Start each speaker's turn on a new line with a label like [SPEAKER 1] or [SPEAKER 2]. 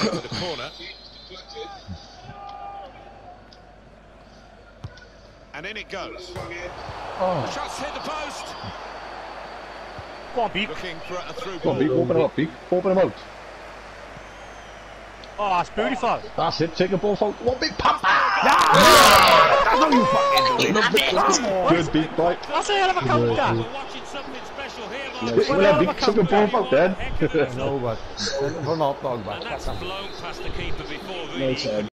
[SPEAKER 1] into the corner. And in it goes.
[SPEAKER 2] Oh,
[SPEAKER 1] Shots hit the post.
[SPEAKER 3] Go on, Beak.
[SPEAKER 1] Looking for a through
[SPEAKER 2] come on,
[SPEAKER 1] ball.
[SPEAKER 2] Beak, open him up, Beak. Open him out.
[SPEAKER 3] Oh, that's beautiful.
[SPEAKER 2] That's it, take the ball out. One big pump. Ah! That's how you fucking do it. Good Beak, boy.
[SPEAKER 3] That's a hell of a counter.
[SPEAKER 1] We're watching something special here,
[SPEAKER 2] Well,
[SPEAKER 1] Mark.
[SPEAKER 2] well, Beak took the ball out then.
[SPEAKER 1] Heck of
[SPEAKER 4] No, but we're not dog back.
[SPEAKER 1] And that's blown past the keeper before
[SPEAKER 5] No
[SPEAKER 1] really.
[SPEAKER 5] chance.